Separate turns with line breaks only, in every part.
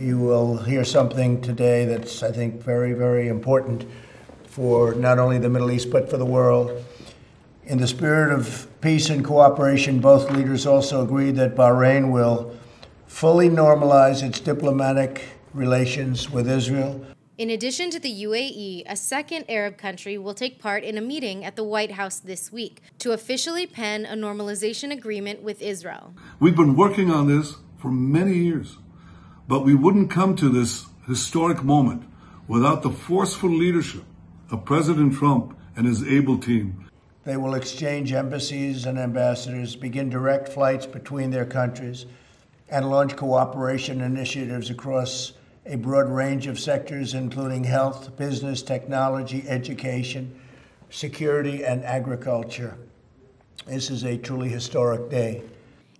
you will hear something today that's, I think, very, very important for not only the Middle East but for the world. In the spirit of peace and cooperation, both leaders also agreed that Bahrain will fully normalize its diplomatic relations with Israel.
In addition to the UAE, a second Arab country will take part in a meeting at the White House this week to officially pen a normalization agreement with Israel.
We've been working on this for many years, but we wouldn't come to this historic moment without the forceful leadership of President Trump and his able team.
They will exchange embassies and ambassadors, begin direct flights between their countries, and launch cooperation initiatives across a broad range of sectors, including health, business, technology, education, security, and agriculture. This is a truly historic day.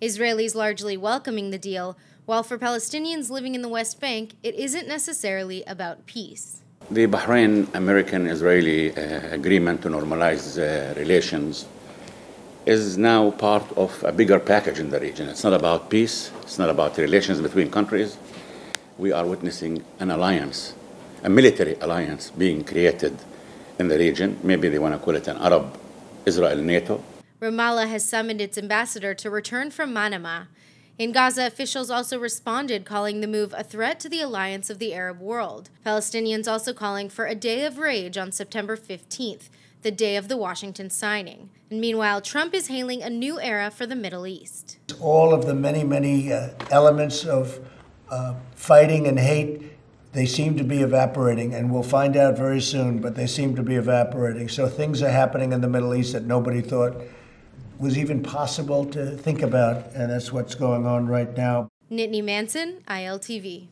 Israelis largely welcoming the deal, while for Palestinians living in the West Bank, it isn't necessarily about peace.
The Bahrain American Israeli uh, agreement to normalize uh, relations is now part of a bigger package in the region. It's not about peace, it's not about relations between countries, we are witnessing an alliance, a military alliance being created in the region. Maybe they want to call it an Arab Israel NATO.
Ramallah has summoned its ambassador to return from Manama. In Gaza, officials also responded, calling the move a threat to the alliance of the Arab world. Palestinians also calling for a day of rage on September 15th, the day of the Washington signing. And meanwhile, Trump is hailing a new era for the Middle East.
All of the many, many uh, elements of uh, fighting and hate, they seem to be evaporating, and we'll find out very soon, but they seem to be evaporating. So things are happening in the Middle East that nobody thought was even possible to think about, and that's what's going on right now.
Nittany Manson, ILTV.